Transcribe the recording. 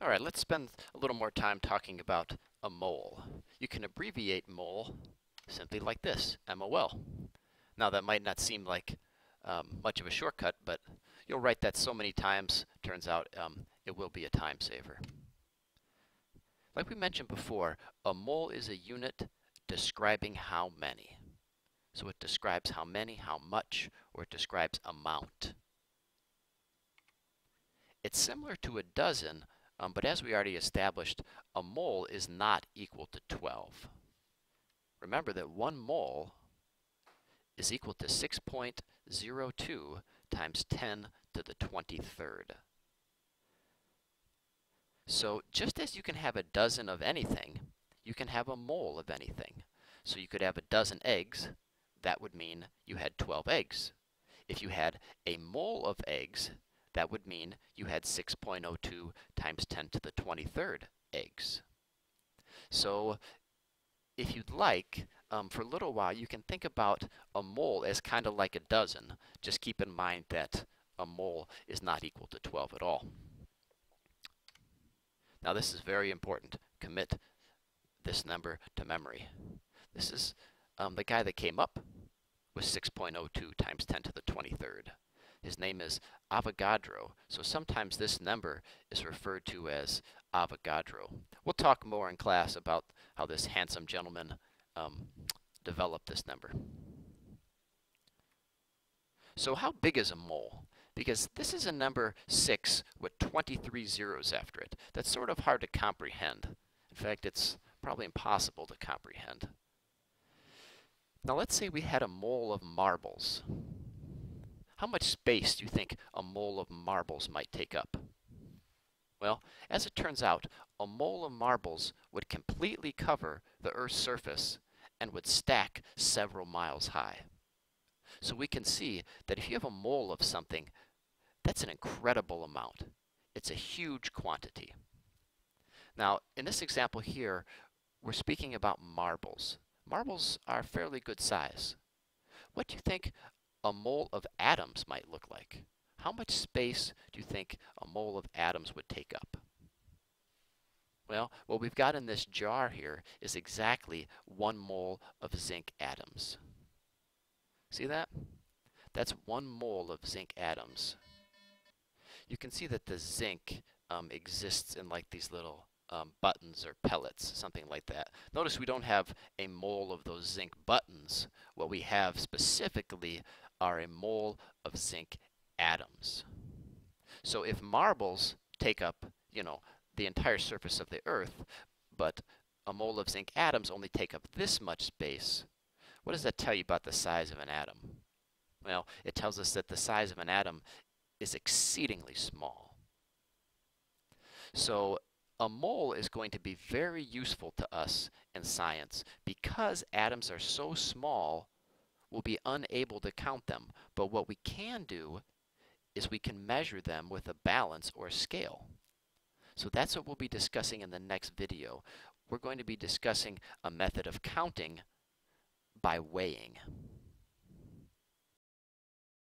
All right, let's spend a little more time talking about a mole. You can abbreviate mole simply like this, MOL. Now that might not seem like um, much of a shortcut, but you'll write that so many times, turns out um, it will be a time saver. Like we mentioned before, a mole is a unit describing how many. So it describes how many, how much, or it describes amount. It's similar to a dozen, um, but as we already established, a mole is not equal to 12. Remember that one mole is equal to 6.02 times 10 to the 23rd. So just as you can have a dozen of anything, you can have a mole of anything. So you could have a dozen eggs, that would mean you had 12 eggs. If you had a mole of eggs, that would mean you had 6.02 times 10 to the 23rd eggs. So if you'd like, um, for a little while, you can think about a mole as kind of like a dozen. Just keep in mind that a mole is not equal to 12 at all. Now this is very important. Commit this number to memory. This is um, the guy that came up with 6.02 times 10 to the 23rd. His name is Avogadro, so sometimes this number is referred to as Avogadro. We'll talk more in class about how this handsome gentleman um, developed this number. So how big is a mole? Because this is a number 6 with 23 zeros after it. That's sort of hard to comprehend. In fact, it's probably impossible to comprehend. Now let's say we had a mole of marbles. How much space do you think a mole of marbles might take up? Well, as it turns out, a mole of marbles would completely cover the Earth's surface and would stack several miles high. So we can see that if you have a mole of something, that's an incredible amount. It's a huge quantity. Now, in this example here, we're speaking about marbles. Marbles are fairly good size. What do you think a mole of atoms might look like? How much space do you think a mole of atoms would take up? Well, what we've got in this jar here is exactly one mole of zinc atoms. See that? That's one mole of zinc atoms. You can see that the zinc um, exists in like these little um, buttons or pellets, something like that. Notice we don't have a mole of those zinc buttons. What we have specifically are a mole of zinc atoms. So if marbles take up, you know, the entire surface of the Earth, but a mole of zinc atoms only take up this much space, what does that tell you about the size of an atom? Well, it tells us that the size of an atom is exceedingly small. So a mole is going to be very useful to us in science because atoms are so small we'll be unable to count them. But what we can do is we can measure them with a balance or a scale. So that's what we'll be discussing in the next video. We're going to be discussing a method of counting by weighing.